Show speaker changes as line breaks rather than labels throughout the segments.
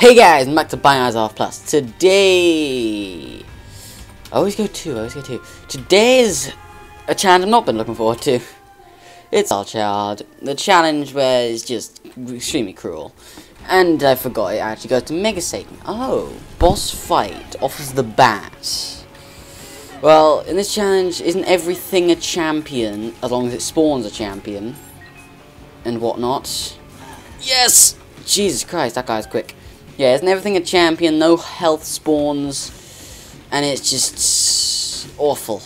Hey guys, I'm back to Eyes Off Plus. Today... I always go two, I always go two. Today's a challenge I've not been looking forward to. It's our child. The challenge where it's just extremely cruel. And I forgot it actually goes to Mega Satan. Oh, boss fight offers the bat. Well, in this challenge, isn't everything a champion as long as it spawns a champion? And whatnot? Yes! Jesus Christ, that guy's quick. Yeah, isn't everything a champion? No health spawns. And it's just awful.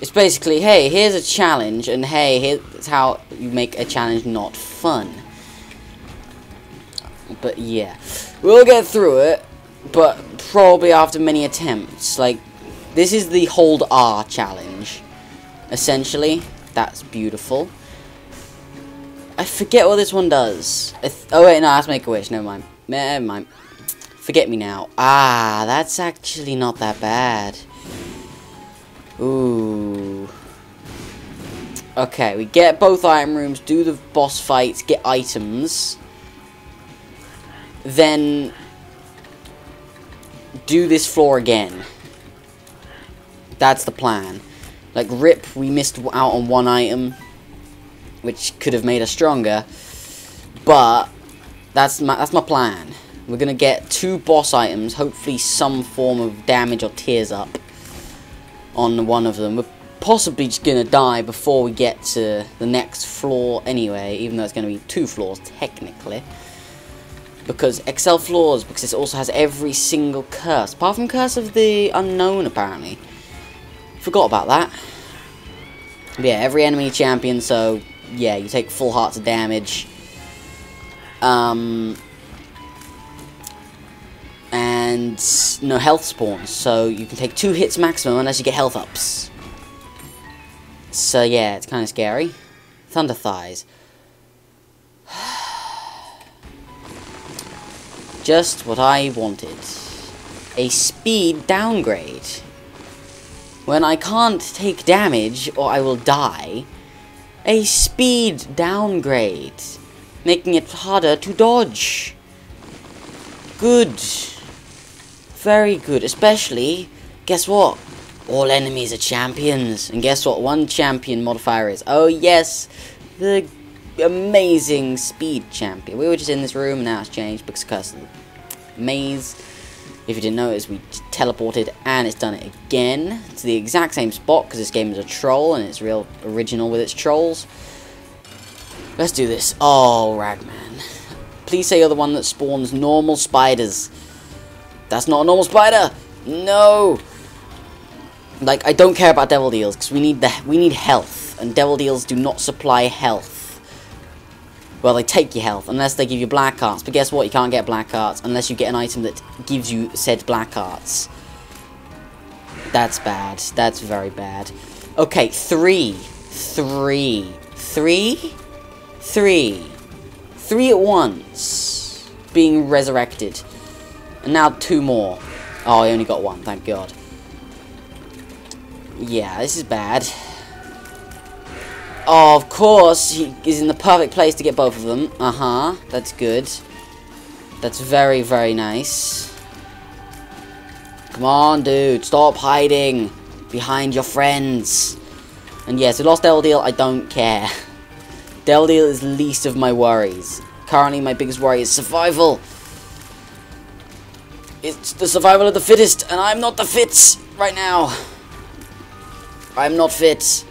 It's basically, hey, here's a challenge, and hey, here's how you make a challenge not fun. But yeah, we'll get through it, but probably after many attempts. Like, this is the Hold R challenge, essentially. That's beautiful. I forget what this one does. oh wait, no, that's Make a Wish. Never mind. Never mind. Forget me now. Ah, that's actually not that bad. Ooh. Okay, we get both item rooms, do the boss fights, get items. Then do this floor again. That's the plan. Like, RIP, we missed out on one item, which could have made us stronger. But, that's my, that's my plan. We're going to get two boss items, hopefully some form of damage or tears up on one of them. We're possibly just going to die before we get to the next floor anyway, even though it's going to be two floors technically. Because XL floors, because this also has every single curse, apart from Curse of the Unknown apparently. Forgot about that. But yeah, every enemy champion, so yeah, you take full hearts of damage. Um, and no health spawns, so you can take two hits maximum unless you get health ups. So yeah, it's kind of scary. Thunder Thighs. Just what I wanted. A speed downgrade. When I can't take damage or I will die, a speed downgrade, making it harder to dodge. Good. Very good. Especially, guess what? All enemies are champions. And guess what one champion modifier is? Oh yes, the amazing speed champion. We were just in this room and now it's changed because of the maze. If you didn't notice, we teleported and it's done it again to the exact same spot because this game is a troll and it's real original with its trolls. Let's do this. Oh, Ragman. Please say you're the one that spawns normal spiders. That's not a normal spider. No. Like I don't care about devil deals because we need the we need health and devil deals do not supply health. Well, they take your health unless they give you black hearts. But guess what? You can't get black hearts unless you get an item that gives you said black hearts. That's bad. That's very bad. Okay, three, three, three, three, three at once being resurrected. And now two more. Oh, I only got one, thank God. Yeah, this is bad. Oh, of course, he is in the perfect place to get both of them. Uh-huh, that's good. That's very, very nice. Come on, dude, stop hiding behind your friends. And yes, we lost Devil Deal, I don't care. Devil Deal is least of my worries. Currently, my biggest worry is survival. It's the survival of the fittest, and I'm not the fit right now. I'm not fit.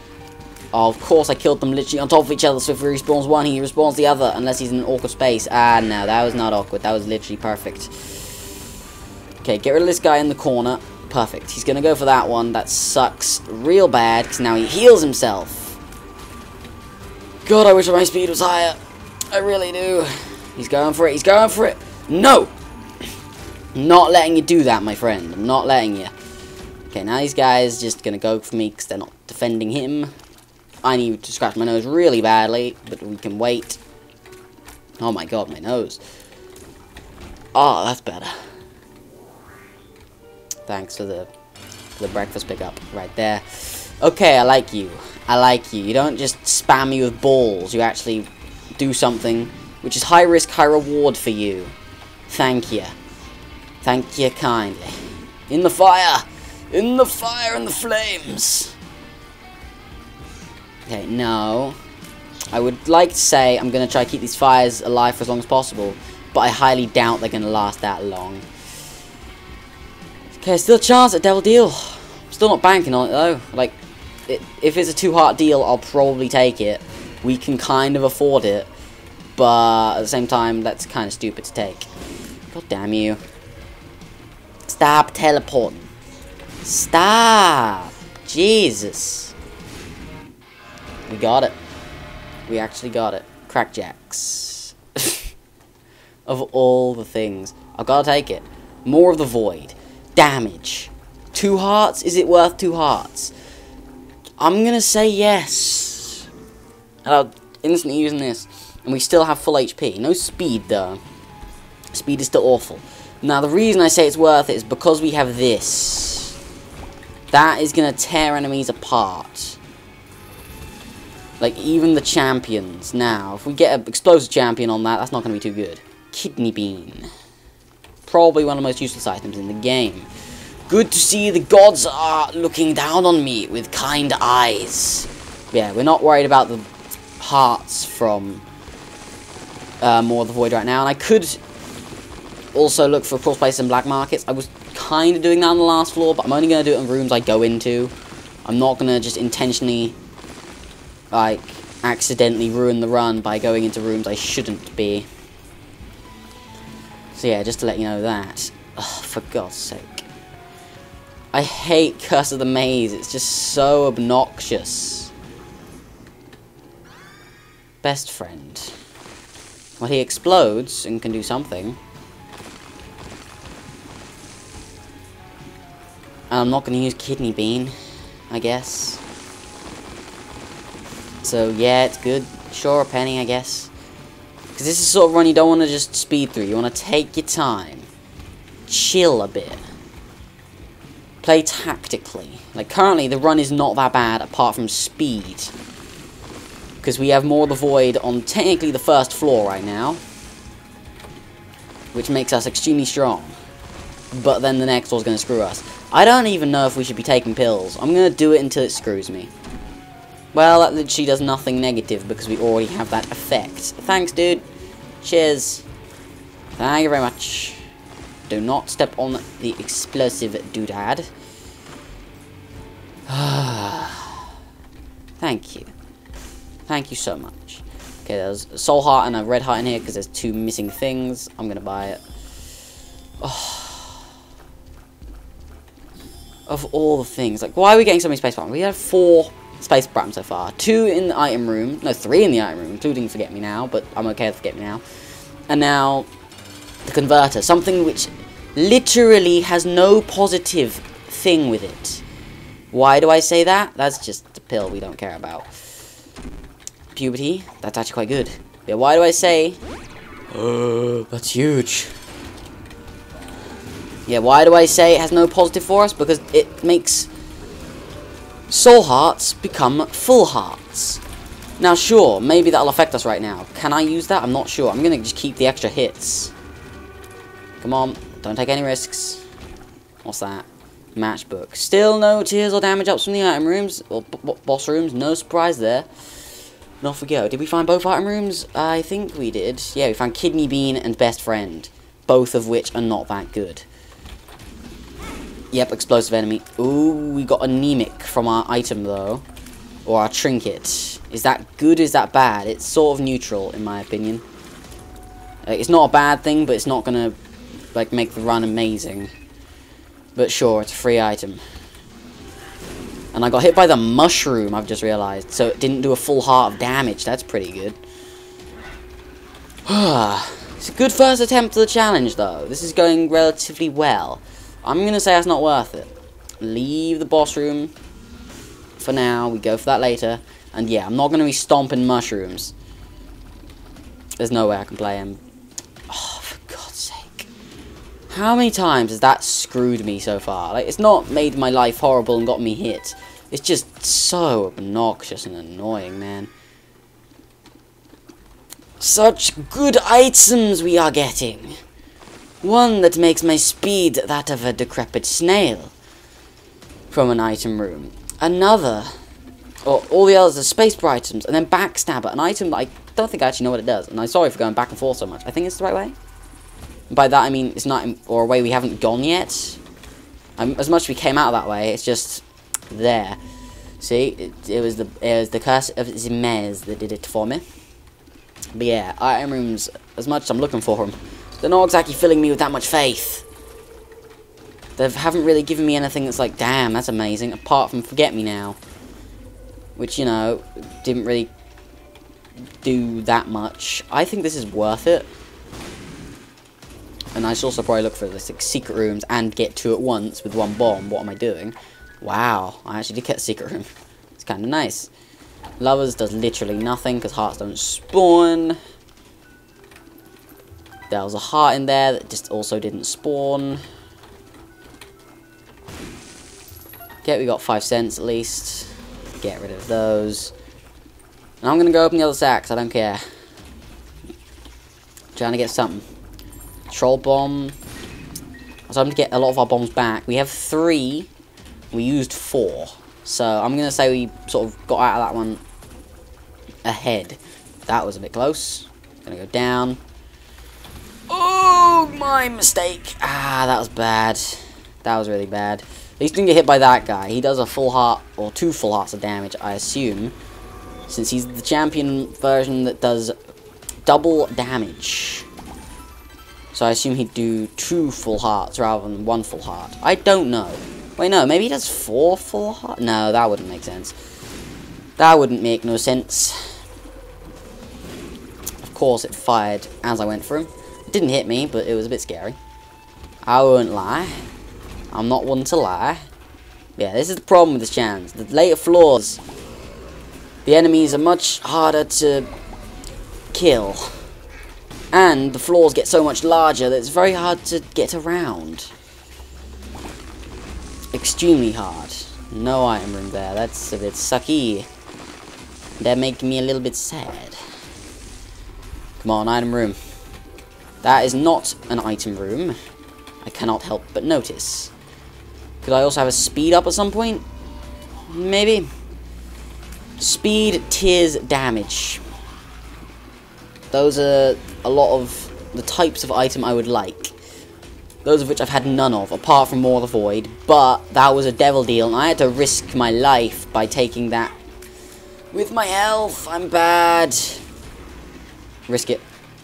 Oh, of course I killed them literally on top of each other, so if he respawns one, he respawns the other, unless he's in an awkward space. Ah, no, that was not awkward. That was literally perfect. Okay, get rid of this guy in the corner. Perfect. He's going to go for that one. That sucks real bad, because now he heals himself. God, I wish my speed was higher. I really do. He's going for it. He's going for it. No! Not letting you do that, my friend. I'm not letting you. Okay, now these guys just going to go for me because they're not defending him. I need to scratch my nose really badly, but we can wait. Oh my god, my nose. Oh, that's better. Thanks for the, for the breakfast pickup right there. Okay, I like you. I like you. You don't just spam me with balls. You actually do something which is high risk, high reward for you. Thank you. Thank you kindly. In the fire! In the fire and the flames! Okay, no. I would like to say I'm going to try to keep these fires alive for as long as possible, but I highly doubt they're going to last that long. Okay, still a chance at Devil Deal. Still not banking on it though. Like, if it's a two-heart deal, I'll probably take it. We can kind of afford it, but at the same time, that's kind of stupid to take. God damn you. Stop teleporting. Stop. Jesus. We got it. We actually got it. Crackjacks. of all the things. I've got to take it. Maw of the Void. Damage. Two hearts? Is it worth two hearts? I'm to say yes. And I'll instantly using this. And we still have full HP. No speed, though. Speed is still awful. Now, the reason I say it's worth it is because we have this. That is to tear enemies apart. Like, even the champions. Now, if we get an explosive champion on that, that's not to be too good. Kidney Bean. Probably one of the most useless items in the game. Good to see the gods are looking down on me with kind eyes. Yeah, we're not worried about the hearts from uh, of the Void right now. And I could also look for crawl spaces and black markets. I was kind of doing that on the last floor, but I'm only going to do it in rooms I go into. I'm not going to just intentionally, like, accidentally ruin the run by going into rooms I shouldn't be. So yeah, just to let you know that. Oh, for God's sake. I hate Curse of the Maze. It's just so obnoxious. Best friend. Well, he explodes and can do something. And I'm not going to use Kidney Bean, I guess. So, yeah, it's good. Sure, a penny, I guess. Because this is sort of run you don't want to just speed through. You want to take your time. Chill a bit. Play tactically. Like, currently, the run is not that bad, apart from speed. Because we have Maw of the Void on technically the first floor right now. Which makes us extremely strong. But then the next floor's going to screw us. I don't even know if we should be taking pills. I'm going to do it until it screws me. Well, that literally does nothing negative because we already have that effect. Thanks, dude. Cheers. Thank you very much. Do not step on the explosive doodad. Thank you. Thank you so much. Okay, there's a soul heart and a red heart in here because there's two missing things. I'm going to buy it. Oh of all the things. Like, why are we getting so many space buttons? We have four space buttons so far. Two in the item room. No, three in the item room, including Forget Me Now, but I'm okay with Forget Me Now. And now, the converter. Something which literally has no positive thing with it. Why do I say that? That's just a pill we don't care about. Puberty. That's actually quite good. Yeah, why do I say... Uh, that's huge. Yeah, why do I say it has no positive for us? Because it makes soul hearts become full hearts. Now, sure, maybe that'll affect us right now. Can I use that? I'm not sure. I'm to just keep the extra hits. Come on, don't take any risks. What's that? Matchbook. Still no tears or damage ups from the item rooms, or boss rooms. No surprise there. And off we go. Did we find both item rooms? I think we did. Yeah, we found Kidney Bean and Best Friend. Both of which are not that good. Yep, explosive enemy. Ooh, we got anemic from our item, though. Or our trinket. Is that good is that bad? It's sort of neutral, in my opinion. Uh, it's not a bad thing, but it's not gonna, like, make the run amazing. But sure, it's a free item. And I got hit by the mushroom, I've just realized. So it didn't do a full heart of damage. That's pretty good. it's a good first attempt to the challenge, though. This is going relatively well. I'm going to say that's not worth it. Leave the boss room for now. We go for that later. And yeah, I'm not going to be stomping mushrooms. There's no way I can play him. Oh. How many times has that screwed me so far? Like, it's not made my life horrible and got me hit. It's just so obnoxious and annoying, man. Such good items we are getting. One that makes my speed that of a decrepit snail. From an item room. Another. Or all the others are space bar items. And then Backstabber, an item that I don't think I actually know what it does. And I'm sorry for going back and forth so much. I think it's the right way. By that I mean it's not, or a way we haven't gone yet. Um, as much as we came out that way, it's just there. See, it, it was the it was the curse of the Maze that did it for me. But yeah, item rooms, as much as I'm looking for them, they're not exactly filling me with that much faith. They haven't really given me anything that's like, damn, that's amazing, apart from Forget Me Now. Which, you know, didn't really do that much. I think this is worth it. And I should also probably look for the like, secret rooms and get two at once with one bomb. What am I doing? Wow, I actually did get a secret room. It's kind of nice. Lovers does literally nothing because hearts don't spawn. There was a heart in there that just also didn't spawn. Okay, we got five cents at least. Get rid of those. And I'm gonna go open the other sacks, I don't care. Trying to get something. Troll bomb. So I'm hoping to get a lot of our bombs back. We have three. We used four. So I'm gonna say we sort of got out of that one ahead. That was a bit close. Gonna go down. Oh, my mistake. Ah, that was bad. That was really bad. At least didn't get hit by that guy. He does a full heart, or two full hearts of damage, I assume. Since he's the champion version that does double damage. So I assume he'd do two full hearts rather than one full heart. I don't know. Wait, no, maybe he does four full hearts? No, that wouldn't make sense. That wouldn't make no sense. Of course, it fired as I went through. It didn't hit me, but it was a bit scary. I won't lie. I'm not one to lie. Yeah, this is the problem with this chance. The later floors, the enemies are much harder to kill. And the floors get so much larger that it's very hard to get around. Extremely hard. No item room there. That's a bit sucky. That makes me a little bit sad. Come on, item room. That is not an item room. I cannot help but notice. Could I also have a speed up at some point? Maybe. Speed, tears, damage. Those are a lot of the types of item I would like. Those of which I've had none of, apart from Maw of the Void. But that was a devil deal, and I had to risk my life by taking that. With my health, I'm bad. Risk it.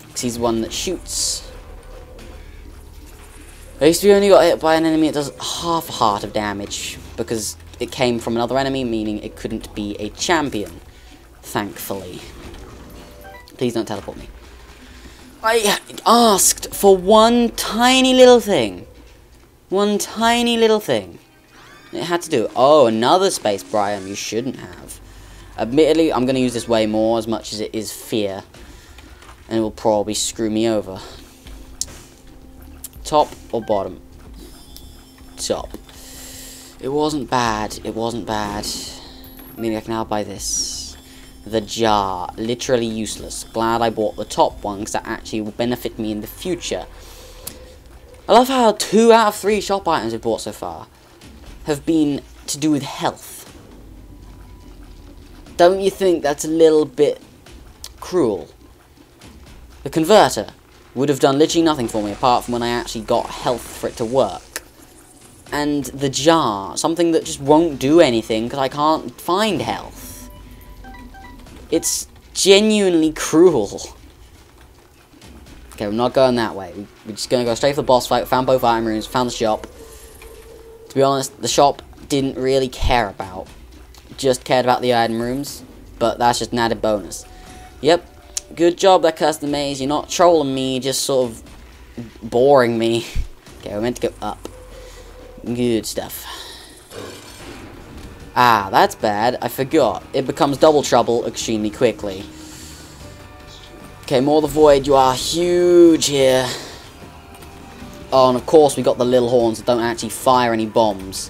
Because he's one that shoots. At least we only got hit by an enemy that does half a heart of damage. Because it came from another enemy, meaning it couldn't be a champion. Thankfully. Please don't teleport me. I asked for one tiny little thing. One tiny little thing. It had to do. Oh, another space Brian you shouldn't have. Admittedly, I'm going to use this way more as much as it is fear. And it will probably screw me over. Top or bottom? Top. It wasn't bad. It wasn't bad. Maybe I can now buy this the jar. Literally useless. Glad I bought the top one because that actually will benefit me in the future. I love how two out of three shop items we've bought so far have been to do with health. Don't you think that's a little bit cruel? The converter would have done literally nothing for me apart from when I actually got health for it to work. And the jar, something that just won't do anything because I can't find health. It's genuinely cruel. Okay, we're not going that way. We're just going to go straight for the boss fight. Found both item rooms, found the shop. To be honest, the shop didn't really care about. Just cared about the item rooms, but that's just an added bonus. Yep, good job that custom maze. You're not trolling me, just sort of boring me. Okay, we're meant to go up. Good stuff. Ah, that's bad. I forgot. It becomes double trouble extremely quickly. Okay, Maw the Void, you are huge here. Oh, and of course we got the little horns that don't actually fire any bombs.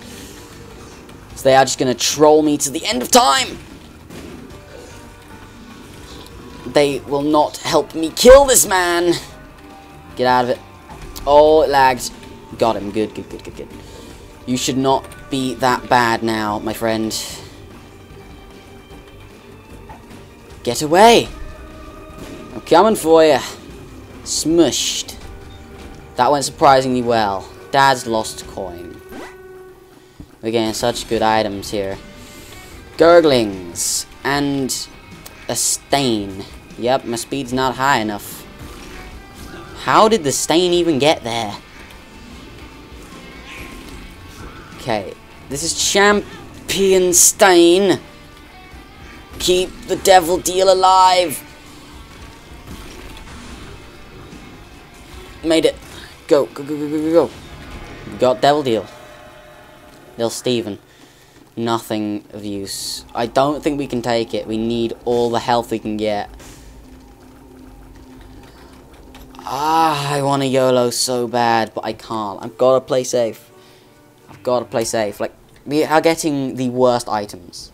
So they are just going to troll me to the end of time. They will not help me kill this man. Get out of it. Oh, it lags. Got him. Good, good, good, good, good. You should not be that bad now, my friend. Get away! I'm coming for you. Smushed. That went surprisingly well. Dad's lost coin. We're getting such good items here. Gurglings. And a stain. Yep, my speed's not high enough. How did the stain even get there? Okay, this is Champion Stain. Keep the devil deal alive. Made it. Go, go, go, go, go, go. Got devil deal. Little Steven. Nothing of use. I don't think we can take it. We need all the health we can get. Ah, I want a YOLO so bad, but I can't. I've got to play safe. I've got to play safe. Like, we are getting the worst items.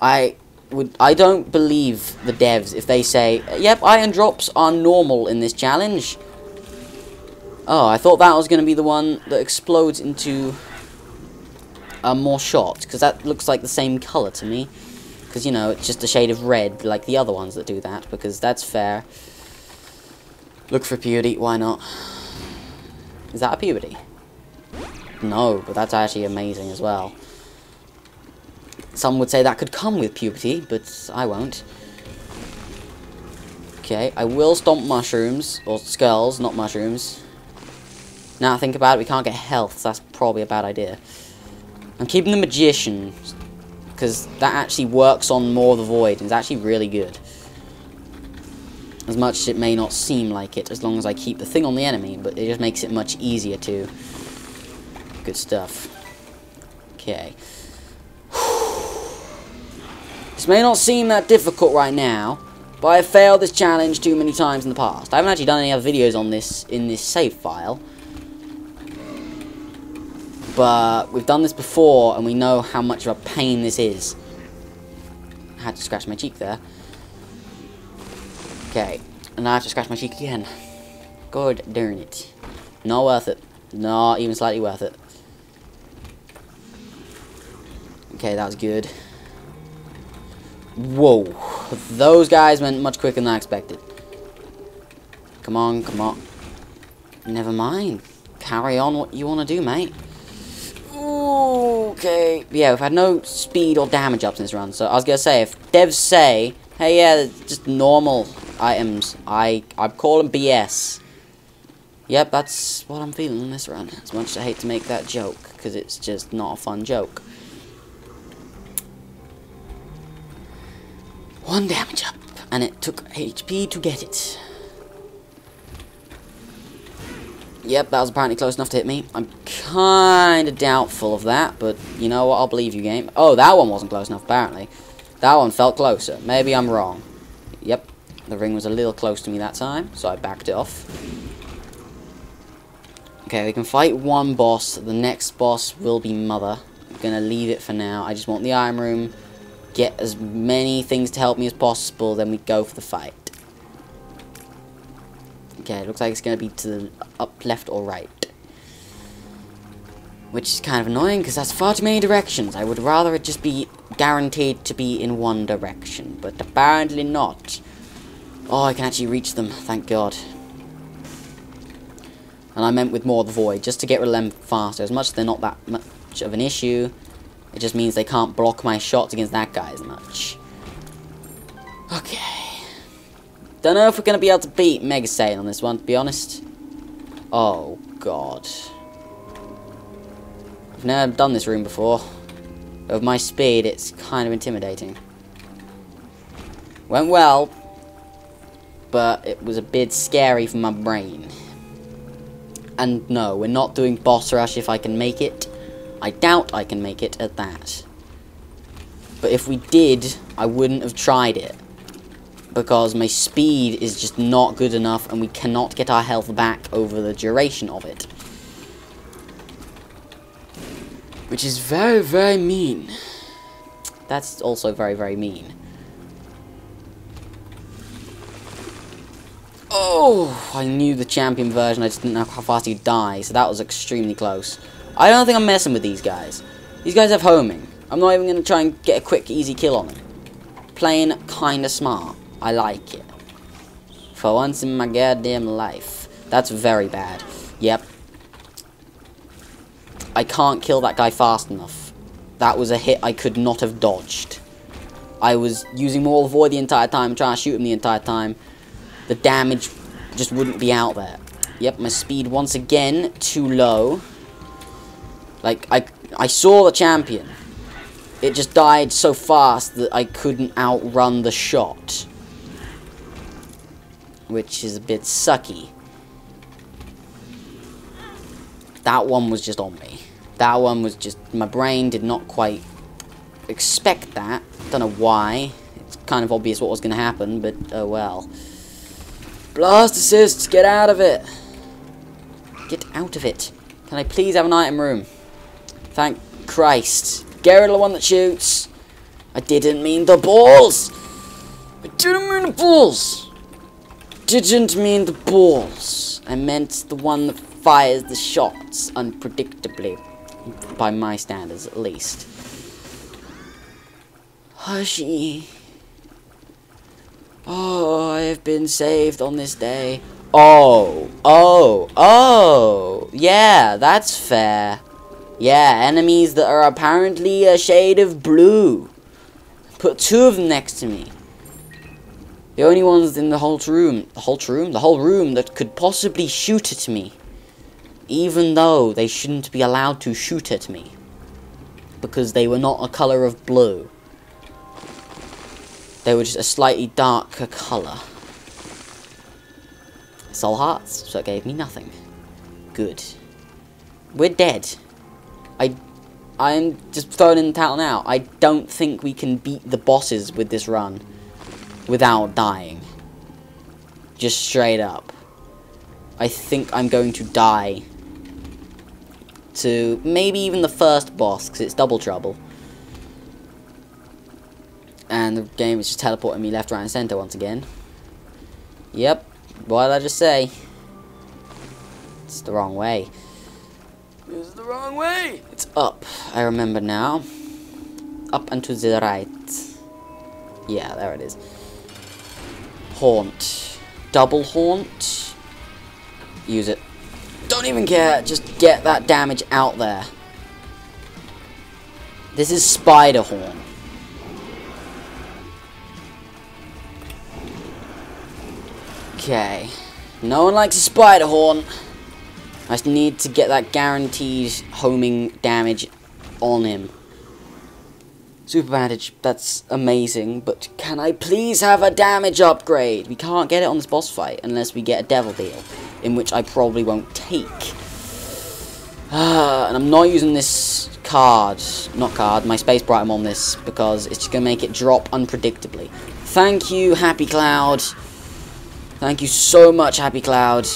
I would. I don't believe the devs if they say, "Yep, iron drops are normal in this challenge." Oh, I thought that was going to be the one that explodes into uh, more shots, because that looks like the same color to me. Because you know, it's just a shade of red, like the other ones that do that. Because that's fair. Look for puberty, why not? Is that a puberty? No, but that's actually amazing as well. Some would say that could come with puberty, but I won't. Okay, I will stomp mushrooms, or skulls, not mushrooms. Now I think about it, we can't get health, so that's probably a bad idea. I'm keeping the magician, because that actually works on Maw of the Void, and it's actually really good. As much as it may not seem like it, as long as I keep the thing on the enemy, but it just makes it much easier to. Good stuff. Okay. This may not seem that difficult right now, but I've failed this challenge too many times in the past. I haven't actually done any other videos on this in this save file. But we've done this before, and we know how much of a pain this is. I had to scratch my cheek there. Okay, and I have to scratch my cheek again. God darn it. Not worth it. Not even slightly worth it. Okay, that was good. Whoa. Those guys went much quicker than I expected. Come on, come on. Never mind. Carry on what you want to do, mate. Okay. Yeah, we've had no speed or damage ups in this run. So I was going to say, if devs say, hey, yeah, just normal items, I, I call them BS. Yep, that's what I'm feeling in this run. As much as I hate to make that joke, because it's just not a fun joke. One damage up, and it took HP to get it. Yep, that was apparently close enough to hit me. I'm kind of doubtful of that, but you know what, I'll believe you, game. Oh, that one wasn't close enough, apparently. That one felt closer. Maybe I'm wrong. Yep, the ring was a little close to me that time, so I backed it off. Okay, we can fight one boss. The next boss will be Mother. I'm gonna leave it for now. I just want the Item Room, get as many things to help me as possible, then we go for the fight. Okay, looks like it's gonna be to the up, left, or right. Which is kind of annoying, because that's far too many directions. I would rather it just be guaranteed to be in one direction, but apparently not. Oh, I can actually reach them, thank God. And I meant with Maw of the Void, just to get rid of them faster. As much as they're not that much of an issue, it just means they can't block my shots against that guy as much. Okay. Don't know if we're going to be able to beat Mega Satan on this one, to be honest. Oh, God. I've never done this room before. With my speed, it's kind of intimidating. Went well, but it was a bit scary for my brain. And no, we're not doing boss rush if I can make it. I doubt I can make it at that. But if we did, I wouldn't have tried it. Because my speed is just not good enough and we cannot get our health back over the duration of it. Which is very, very mean. That's also very, very mean. Oh, I knew the champion version, I just didn't know how fast he'd die, so that was extremely close. I don't think I'm messing with these guys. These guys have homing. I'm not even going to try and get a quick, easy kill on them. Playing kinda smart. I like it. For once in my goddamn life. That's very bad. Yep. I can't kill that guy fast enough. That was a hit I could not have dodged. I was using Wall Void the entire time, trying to shoot him the entire time. The damage just wouldn't be out there. Yep, my speed once again too low. Like, I, I saw the champion. It just died so fast that I couldn't outrun the shot. Which is a bit sucky. That one was just on me. That one was just... My brain did not quite expect that. Don't know why. It's kind of obvious what was going to happen, but oh well. Blastocysts, get out of it. Get out of it. Can I please have an item room? Thank Christ. Get the one that shoots. I didn't mean the balls. I didn't mean the balls. Didn't mean the balls. I meant the one that fires the shots unpredictably. By my standards, at least. Hushy. Oh, I have been saved on this day. Oh, oh, oh. Yeah, that's fair. Yeah, enemies that are apparently a shade of blue. Put two of them next to me. The only ones in the whole room, the whole room, the whole room that could possibly shoot at me. Even though they shouldn't be allowed to shoot at me. Because they were not a colour of blue. They were just a slightly darker colour. Soul Hearts, so it gave me nothing. Good. We're dead. I, I'm just throwing in the towel now. I don't think we can beat the bosses with this run without dying. Just straight up. I think I'm going to die to maybe even the first boss, because it's double trouble. And the game is just teleporting me left, right, and centre once again. Yep. What did I just say? It's the wrong way. Wrong way. It's up. I remember now. Up and to the right. Yeah, there it is. Haunt. Double haunt. Use it. Don't even care. Just get that damage out there. This is Spider Horn. Okay. No one likes a Spider Horn. I just need to get that guaranteed homing damage on him. Super Bandage, that's amazing, but can I please have a damage upgrade? We can't get it on this boss fight unless we get a Devil Deal, in which I probably won't take. Uh, and I'm not using this card, not card, my Space Bright on this, because it's just going to make it drop unpredictably. Thank you, Happy Cloud. Thank you so much, Happy Cloud.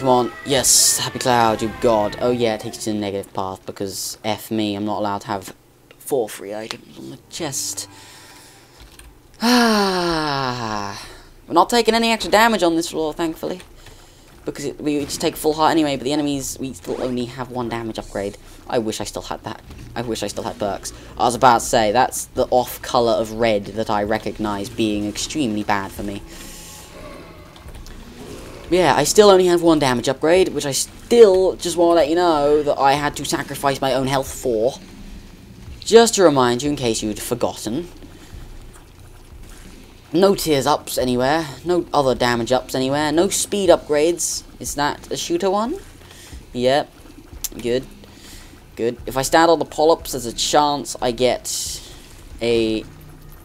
Come on. Yes, Happy Cloud, you god. Oh yeah, it takes you to the negative path because F me, I'm not allowed to have four free items on the chest. Ah, We're not taking any extra damage on this floor, thankfully. Because it, we just take full heart anyway, but the enemies, we still only have one damage upgrade. I wish I still had that. I wish I still had perks. I was about to say, that's the off colour of red that I recognise being extremely bad for me yeah, I still only have one damage upgrade, which I still just want to let you know that I had to sacrifice my own health for. Just to remind you, in case you'd forgotten. No tears ups anywhere. No other damage ups anywhere. No speed upgrades. Is that a shooter one? Yep. Good. Good. If I stand on the polyps, there's a chance I get a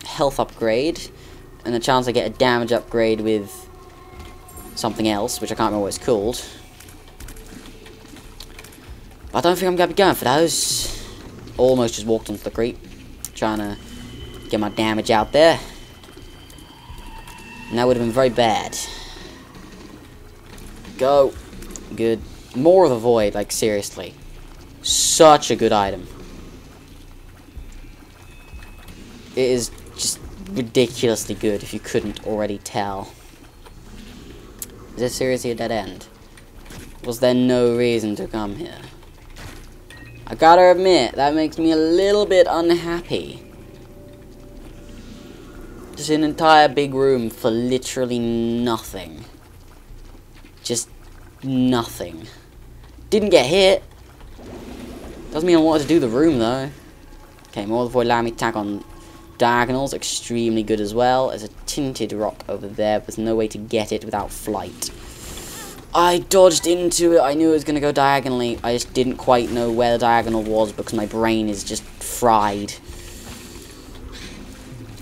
health upgrade. And a chance I get a damage upgrade with something else, which I can't remember what it's called. But I don't think I'm going to be going for those. Almost just walked onto the creep. Trying to get my damage out there. And that would have been very bad. Go. Good. Maw of the Void, like seriously. Such a good item. It is just ridiculously good if you couldn't already tell. Is this seriously a dead end? Was there no reason to come here? I gotta admit, that makes me a little bit unhappy. Just an entire big room for literally nothing. Just nothing. Didn't get hit. Doesn't mean I wanted to do the room though. Okay, Maw of the Void allowing me to tag on diagonals, extremely good as well. There's a tinted rock over there, there's no way to get it without flight. I dodged into it, I knew it was going to go diagonally, I just didn't quite know where the diagonal was because my brain is just fried.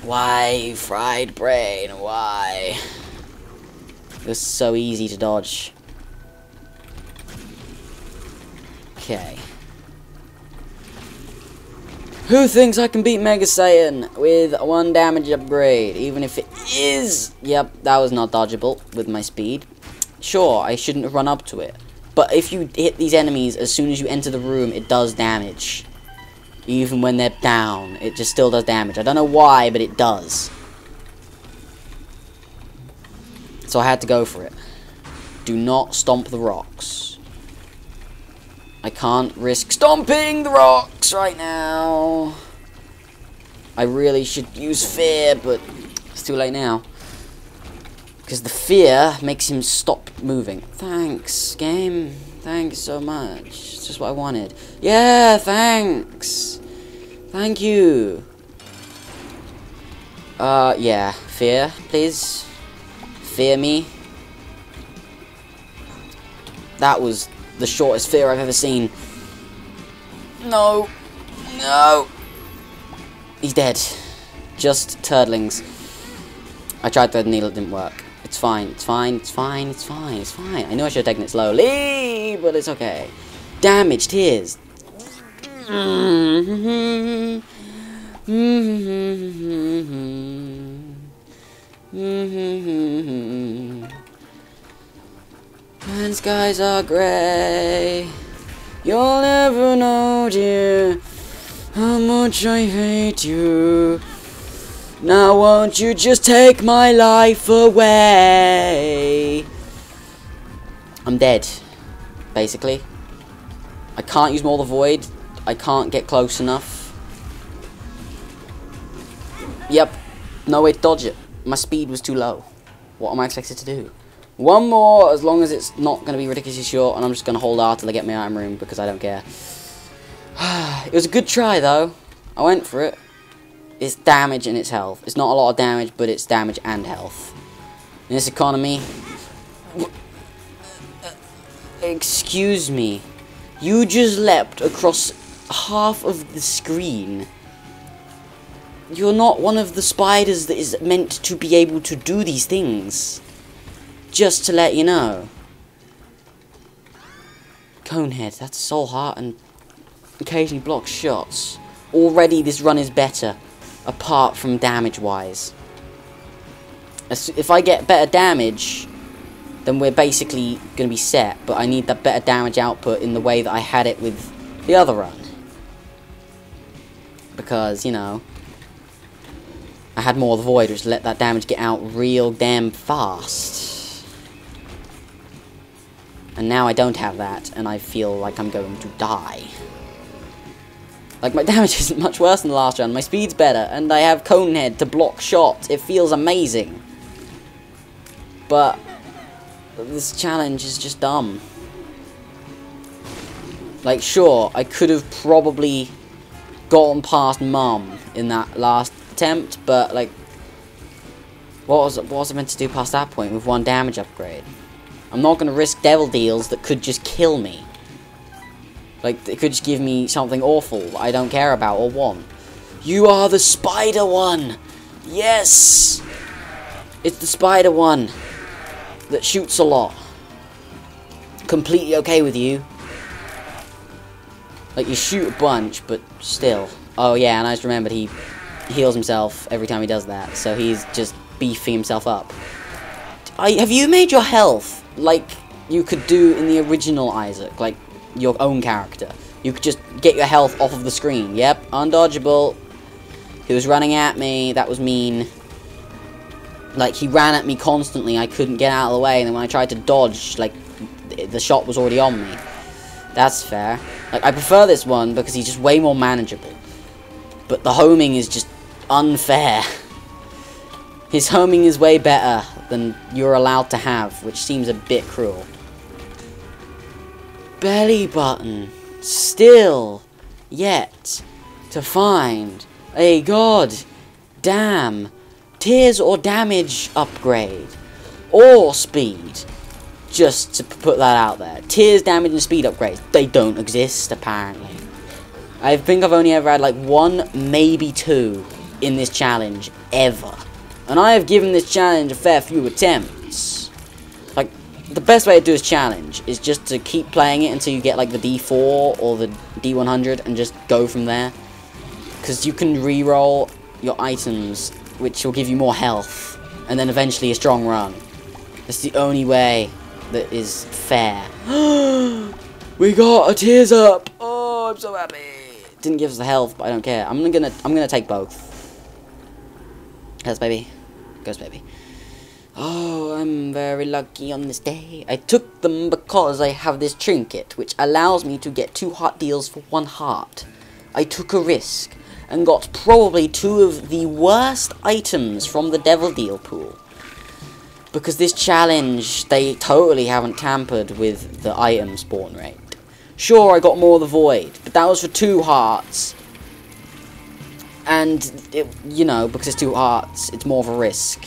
Why, fried brain, why? It was so easy to dodge. Okay. Who thinks I can beat Mega Satan with one damage upgrade, even if it is... Yep, that was not dodgeable with my speed. Sure, I shouldn't have run up to it. But if you hit these enemies as soon as you enter the room, it does damage. Even when they're down, it just still does damage. I don't know why, but it does. So I had to go for it. Do not stomp the rocks. I can't risk stomping the rocks right now. I really should use fear, but it's too late now. Because the fear makes him stop moving. Thanks, game. Thanks so much. It's just what I wanted. Yeah, thanks. Thank you. Uh, yeah. Fear, please. Fear me. That was the shortest fear I've ever seen. No. No. He's dead. Just Turdlings. I tried the needle, it didn't work. It's fine, it's fine, it's fine, it's fine, it's fine. I know I should have taken it slowly, but it's okay. Damaged tears. Mm-hmm. Mm-hmm. Mm-hmm. And skies are grey. You'll never know, dear, how much I hate you. Now won't you just take my life away? I'm dead, basically. I can't use Maw of the Void. I can't get close enough. Yep, no way to dodge it. My speed was too low. What am I expected to do? One more, as long as it's not going to be ridiculously short, and I'm just going to hold out till I get my item room, because I don't care. it was a good try, though. I went for it. It's damage and it's health. It's not a lot of damage, but it's damage and health. In this economy... Excuse me. You just leapt across half of the screen. You're not one of the spiders that is meant to be able to do these things. Just to let you know. Conehead, that's Soul Heart and occasionally blocks shots. Already this run is better apart from damage-wise. If I get better damage, then we're basically going to be set, but I need that better damage output in the way that I had it with the other run. Because, you know, I had Maw of the Void, which let that damage get out real damn fast. And now I don't have that, and I feel like I'm going to die. Like, my damage isn't much worse than the last run. My speed's better, and I have Conehead to block shots. It feels amazing. But, this challenge is just dumb. Like, sure, I could have probably gotten past Mum in that last attempt, but, like, what was, what was I meant to do past that point with one damage upgrade? I'm not going to risk Devil Deals that could just kill me. Like, it could just give me something awful I don't care about or want. You are the spider one! Yes! It's the spider one that shoots a lot. Completely okay with you. Like, you shoot a bunch, but still. Oh, yeah, and I just remembered he heals himself every time he does that. So he's just beefing himself up. Have you made your health like you could do in the original Isaac? Like, your own character. You could just get your health off of the screen. Yep, undodgeable. He was running at me. That was mean. Like, he ran at me constantly. I couldn't get out of the way. And then when I tried to dodge, like, the shot was already on me. That's fair. Like, I prefer this one because he's just way more manageable. But the homing is just unfair. His homing is way better than you're allowed to have, which seems a bit cruel. Belly button. Still. Yet. To find. A god. Damn. Tears or damage upgrade. Or speed. Just to put that out there. Tears, damage, and speed upgrades. They don't exist, apparently. I think I've only ever had like one, maybe two in this challenge. Ever. And I have given this challenge a fair few attempts. Like, the best way to do this challenge is just to keep playing it until you get like the D4 or the D100 and just go from there. Because you can re-roll your items, which will give you more health. And then eventually a strong run. That's the only way that is fair. we got a tears up! Oh, I'm so happy! Didn't give us the health, but I don't care. I'm gonna I'm gonna take both. Yes, baby. Goes, baby. Oh, I'm very lucky on this day. I took them because I have this trinket, which allows me to get two heart deals for one heart. I took a risk, and got probably two of the worst items from the devil deal pool. Because this challenge, they totally haven't tampered with the item spawn rate. Sure, I got Maw of the Void, but that was for two hearts, and, it, you know, because it's two hearts, it's more of a risk.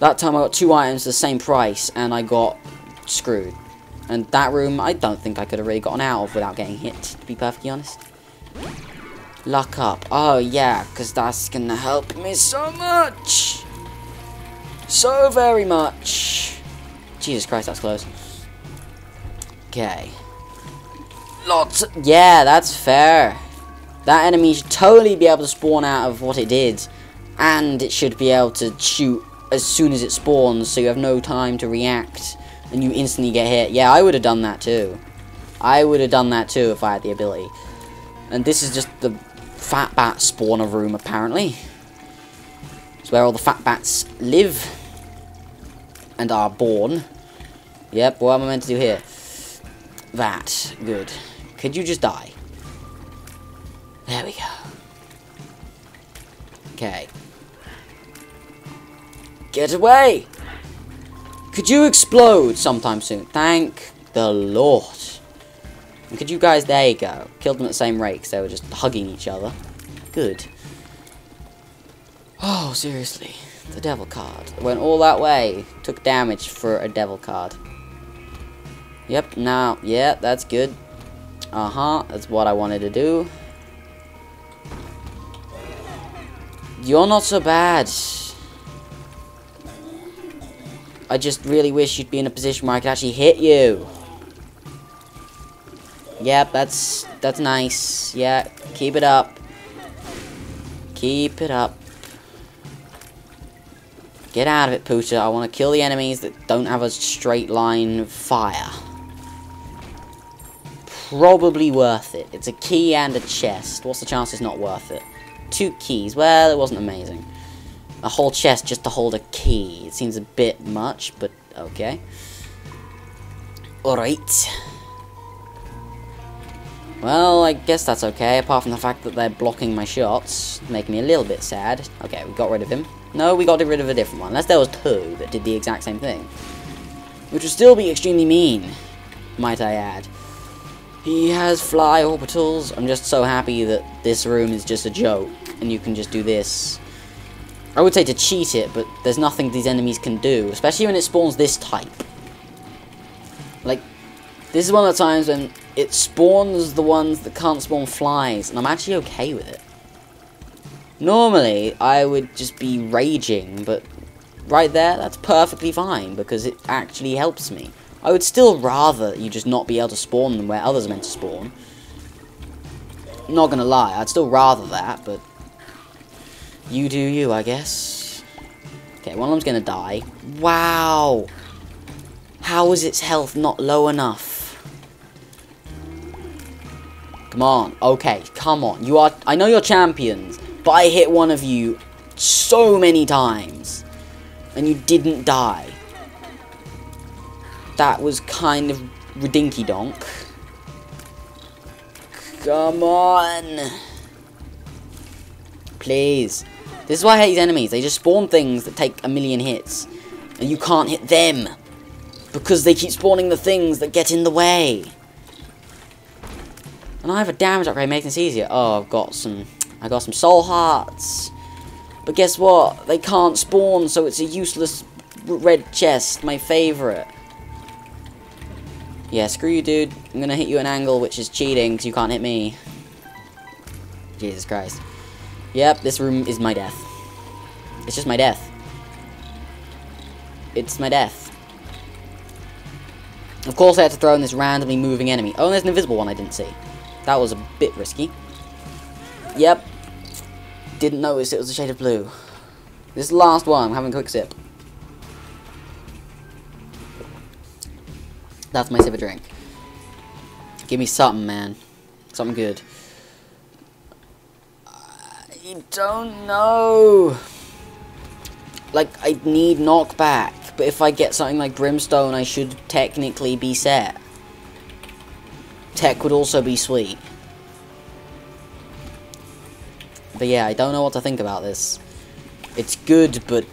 That time I got two items the same price, and I got screwed. And that room, I don't think I could have really gotten out of without getting hit, to be perfectly honest. Luck up. Oh, yeah, because that's going to help me so much. So very much. Jesus Christ, that's close. Okay. Lots. Yeah, that's fair. That enemy should totally be able to spawn out of what it did. And it should be able to shoot as soon as it spawns, so you have no time to react. And you instantly get hit. Yeah, I would have done that too. I would have done that too if I had the ability. And this is just the fat bat spawner room, apparently. It's where all the fat bats live. And are born. Yep, what am I meant to do here? That. Good. Could you just die? There we go. Okay. Get away! Could you explode sometime soon? Thank the Lord. And could you guys, there you go. Killed them at the same rate because they were just hugging each other. Good. Oh, seriously. The devil card. Went all that way. Took damage for a devil card. Yep, now, yeah, that's good. Uh-huh, that's what I wanted to do. You're not so bad. I just really wish you'd be in a position where I could actually hit you. Yep, that's that's nice. Yeah, keep it up. Keep it up. Get out of it, Pooter. I want to kill the enemies that don't have a straight line fire. Probably worth it. It's a key and a chest. What's the chance it's not worth it? Two keys. Well, it wasn't amazing. A whole chest just to hold a key. It seems a bit much, but okay. Alright. Well, I guess that's okay, apart from the fact that they're blocking my shots, making me a little bit sad. Okay, we got rid of him. No, we got rid of a different one, unless there was two that did the exact same thing. Which would still be extremely mean, might I add. He has fly orbitals. I'm just so happy that this room is just a joke, and you can just do this. I would say to cheat it, but there's nothing these enemies can do, especially when it spawns this type. Like, this is one of the times when it spawns the ones that can't spawn flies, and I'm actually okay with it. Normally, I would just be raging, but right there, that's perfectly fine, because it actually helps me. I would still rather you just not be able to spawn them where others are meant to spawn. Not gonna lie, I'd still rather that, but... You do you, I guess. Okay, one of them's gonna die. Wow! How is its health not low enough? Come on. Okay, come on. You are... I know you're champions, But I hit one of you so many times. And you didn't die. That was kind of redinky donk. Come on. Please. This is why I hate these enemies. They just spawn things that take a million hits. And you can't hit them. Because they keep spawning the things that get in the way. And I have a damage upgrade making this easier. Oh, I've got some... I got some soul hearts. But guess what? They can't spawn, so it's a useless red chest. My favourite. Yeah, screw you, dude. I'm gonna hit you at an angle, which is cheating, because you can't hit me. Jesus Christ. Yep, this room is my death. It's just my death. It's my death. Of course I had to throw in this randomly moving enemy. Oh, there's an invisible one I didn't see. That was a bit risky. Yep. Didn't notice it was a shade of blue. This last one. I'm having a quick sip. That's my sip of drink. Give me something, man. Something good. I don't know. Like, I need knockback. But if I get something like Brimstone, I should technically be set. Tech would also be sweet. But yeah, I don't know what to think about this. It's good, but...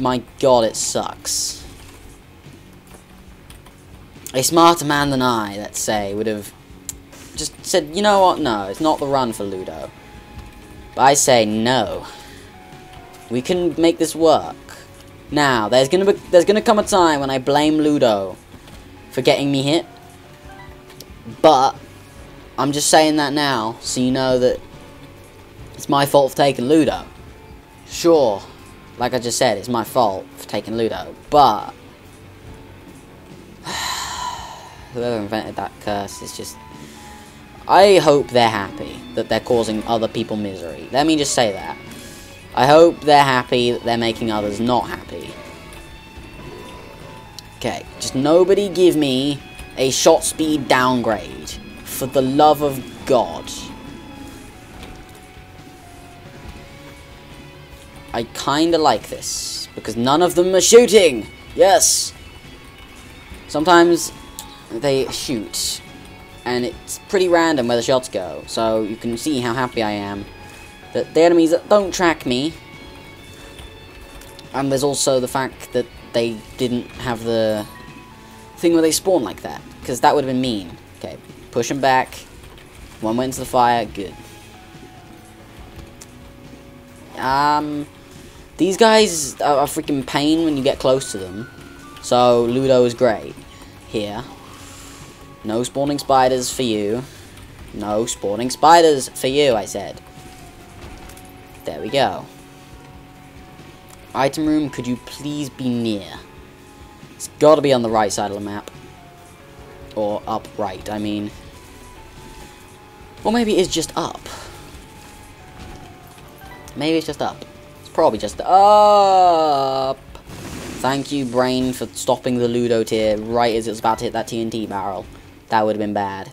My god, it sucks. A smarter man than I, let's say, would have just said, you know what, no, it's not the run for Ludo. I say no. We can make this work. Now, there's gonna be, there's gonna come a time when I blame Ludo for getting me hit. But I'm just saying that now, so you know that it's my fault for taking Ludo. Sure, like I just said, it's my fault for taking Ludo, but whoever invented that curse is just. I hope they're happy that they're causing other people misery. Let me just say that. I hope they're happy that they're making others not happy. Okay, just nobody give me a shot speed downgrade. For the love of God. I kinda like this. Because none of them are shooting! Yes! Sometimes they shoot. And it's pretty random where the shots go. So you can see how happy I am that the enemies don't track me, and there's also the fact that they didn't have the thing where they spawn like that, because that would have been mean. Okay, push them back. One went into the fire, good. Um, these guys are a freaking pain when you get close to them. So, Ludo is great. Here. No spawning spiders for you. No spawning spiders for you, I said. There we go. Item room, could you please be near? It's got to be on the right side of the map. Or up right, I mean. Or maybe it's just up. Maybe it's just up. It's probably just up. Thank you, Brain, for stopping the Ludo tear right as it was about to hit that TNT barrel. That would have been bad.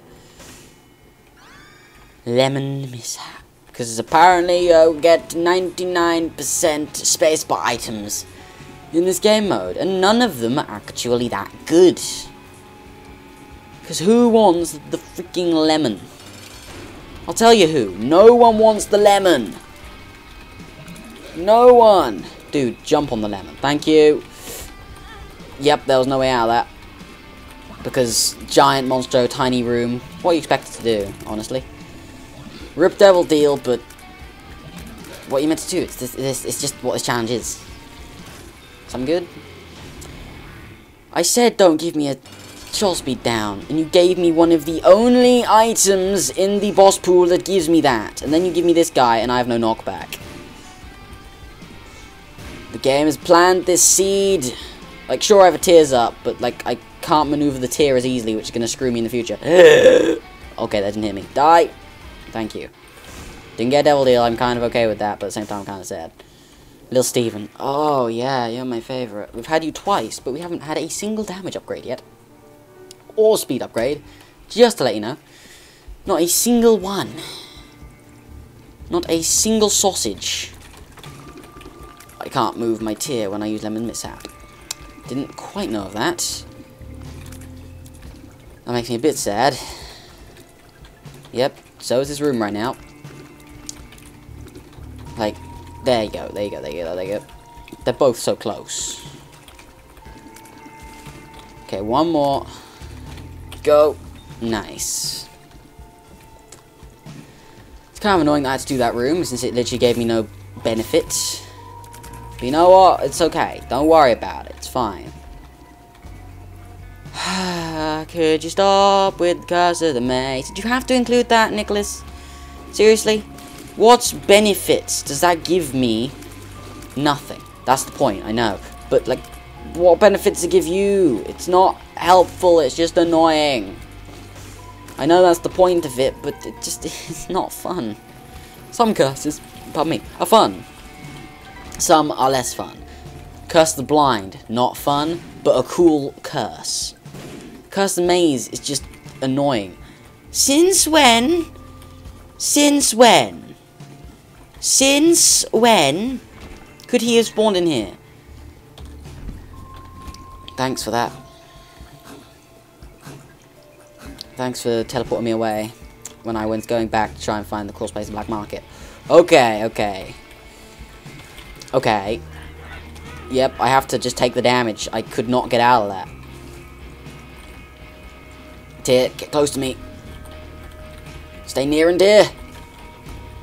Lemon mishap. Because apparently you get 99% space spacebar items in this game mode. And none of them are actually that good. Because who wants the freaking lemon? I'll tell you who. No one wants the lemon. No one. Dude, jump on the lemon. Thank you. Yep, there was no way out of that. Because giant monster, tiny room. What you expected to do, honestly? Rip Devil deal, but what you meant to do? It's this, this, it's just what this challenge is. Some good? I said don't give me a shot speed down, and you gave me one of the only items in the boss pool that gives me that, and then you give me this guy, and I have no knockback. The game has planted this seed. Like, sure, I have a tears up, but, like, I can't maneuver the tear as easily, which is going to screw me in the future. okay, that didn't hit me. Die! Thank you. Didn't get a Devil Deal, I'm kind of okay with that, but at the same time I'm kind of sad. Lil Steven. Oh, yeah, you're my favorite. We've had you twice, but we haven't had a single damage upgrade yet. Or speed upgrade. Just to let you know. Not a single one. Not a single sausage. I can't move my tier when I use Lemon Mishap. Didn't quite know of that. That makes me a bit sad. Yep, so is this room right now. Like, there you go, there you go, there you go, there you go. They're both so close. Okay, one more. Go. Nice. It's kind of annoying that I had to do that room, since it literally gave me no benefit. But you know what? It's okay. Don't worry about it. It's fine. Could you stop with the curse of the maze? Did you have to include that, Nicalis? Seriously? What benefits does that give me? Nothing. That's the point, I know. But, like, what benefits it give you? It's not helpful, it's just annoying. I know that's the point of it, but it just it's not fun. Some curses, pardon me, are fun. Some are less fun. Curse the Blind, not fun, but a cool curse. Curse the Maze is just annoying. Since when? Since when? Since when could he have spawned in here? Thanks for that. Thanks for teleporting me away when I was going back to try and find the crawl space black market. Okay, okay. Okay. Yep, I have to just take the damage. I could not get out of that. Tear, get close to me. Stay near and dear.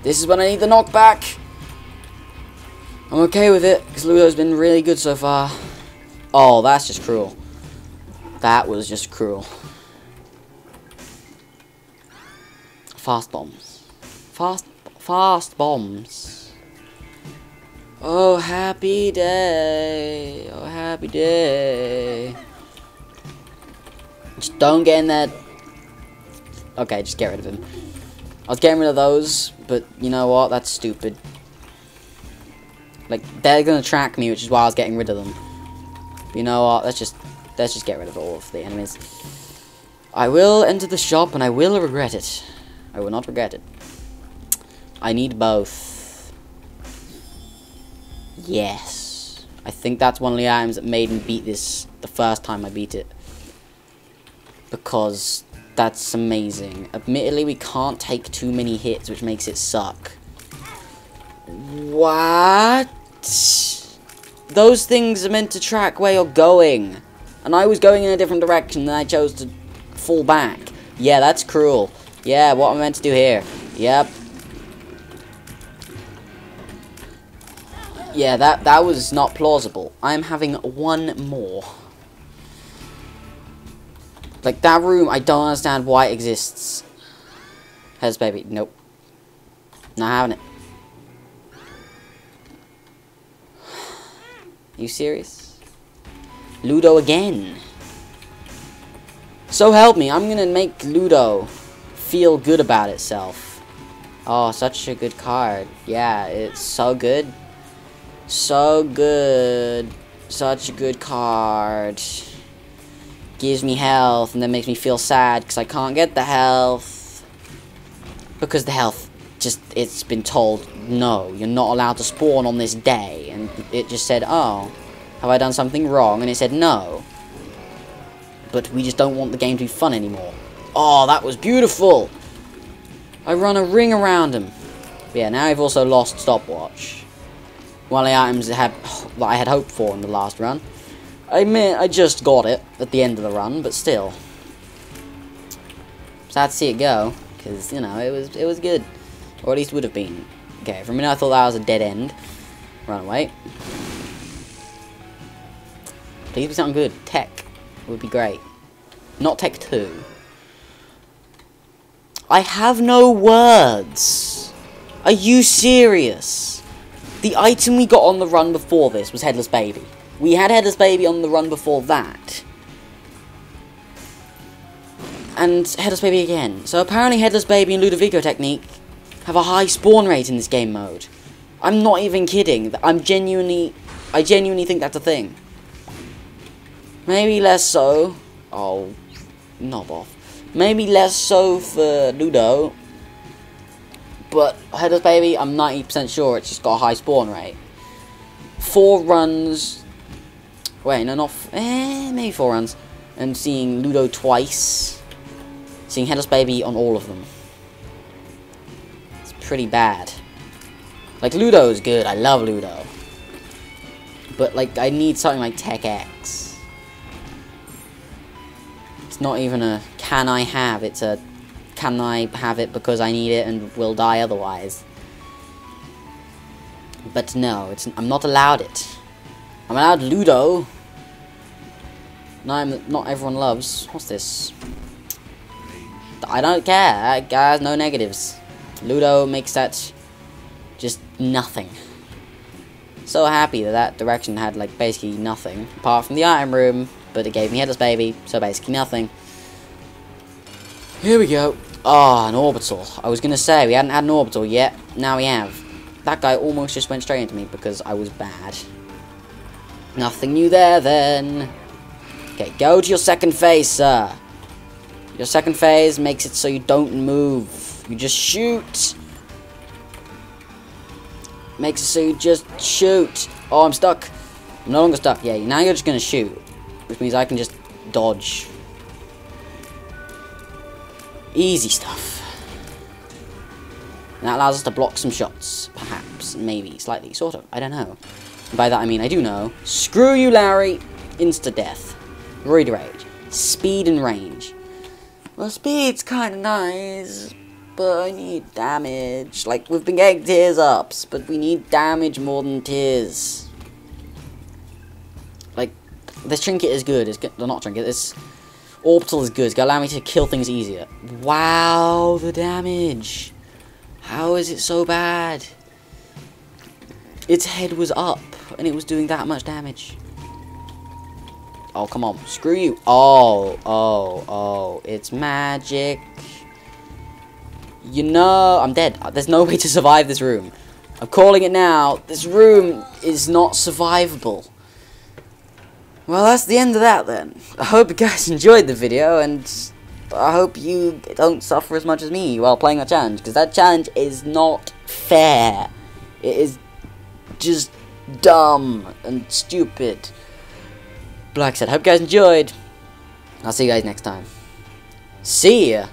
This is when I need the knockback. I'm okay with it, because Ludo's been really good so far. Oh, that's just cruel. That was just cruel. Fast bombs. Fast, fast bombs. Oh, happy day. Oh, happy day. Just don't get in that. Okay, just get rid of him. I was getting rid of those, but you know what? That's stupid. Like, they're gonna track me, which is why I was getting rid of them. But you know what? Let's just let's just get rid of all of the enemies. I will enter the shop and I will regret it. I will not regret it. I need both. Yes. I think that's one of the items that made me beat this the first time I beat it. Because that's amazing. Admittedly, we can't take too many hits, which makes it suck. What? Those things are meant to track where you're going. And I was going in a different direction, and I chose to fall back. Yeah, that's cruel. Yeah, what am I meant to do here? Yep. Yeah, that, that was not plausible. I'm having one more. Like, that room, I don't understand why it exists. Has baby. Nope. Not having it. You serious? Ludo again. So help me, I'm gonna make Ludo feel good about itself. Oh, such a good card. Yeah, it's so good. So good. Such a good card. Gives me health and then makes me feel sad because I can't get the health. Because the health just, it's been told, no, you're not allowed to spawn on this day. And it just said, oh, have I done something wrong? And it said, no. But we just don't want the game to be fun anymore. Oh, that was beautiful! I run a ring around him. But yeah, now I've also lost stopwatch. One of the items that, had, that I had hoped for in the last run. I admit, I just got it at the end of the run, but still. Sad to see it go, because, you know, it was, it was good. Or at least would have been. Okay, for a minute I thought that was a dead end. Run away. Please be something good. Tech would be great. Not Tech 2. I have no words. Are you serious? The item we got on the run before this was Headless Baby. We had Headless Baby on the run before that. And Headless Baby again. So apparently Headless Baby and Ludovico Technique have a high spawn rate in this game mode. I'm not even kidding. I'm genuinely... I genuinely think that's a thing. Maybe less so. Oh, knob off. Maybe less so for Ludo. But Headless Baby, I'm 90% sure it's just got a high spawn rate. Four runs. Wait, no, not. eh, maybe four runs. And seeing Ludo twice. Seeing Headless Baby on all of them. It's pretty bad. Like, Ludo is good. I love Ludo. But, like, I need something like Tech X. It's not even a can I have, it's a can I have it because I need it and will die otherwise. But no, it's I'm not allowed it. I'm allowed Ludo. No, not everyone loves. What's this? I don't care, guys. No negatives. Ludo makes that just nothing. So happy that that direction had like basically nothing apart from the item room, but it gave me headless baby, so basically nothing. Here we go. Ah, oh, an orbital. I was gonna say we hadn't had an orbital yet. Now we have. That guy almost just went straight into me because I was bad. Nothing new there then. Okay, go to your second phase, sir. Your second phase makes it so you don't move. You just shoot. Makes it so you just shoot. Oh, I'm stuck. I'm no longer stuck. Yeah, now you're just going to shoot. Which means I can just dodge. Easy stuff. And that allows us to block some shots. Perhaps. Maybe. Slightly. Sort of. I don't know. By that I mean I do know. Screw you, Larry. Insta-death. Roid Rage. Speed and range. Well, speed's kind of nice, but I need damage. Like, we've been getting tears ups, but we need damage more than tears. Like, this trinket is good. It's good. Well, not trinket. This orbital is good. It's gonna allow me to kill things easier. Wow, the damage. How is it so bad? Its head was up, and it was doing that much damage. Oh, come on. Screw you. Oh, oh, oh. It's magic. You know, I'm dead. There's no way to survive this room. I'm calling it now. This room is not survivable. Well, that's the end of that then. I hope you guys enjoyed the video, and I hope you don't suffer as much as me while playing that challenge, because that challenge is not fair. It is just dumb and stupid. Black said, hope you guys enjoyed. I'll see you guys next time. See ya!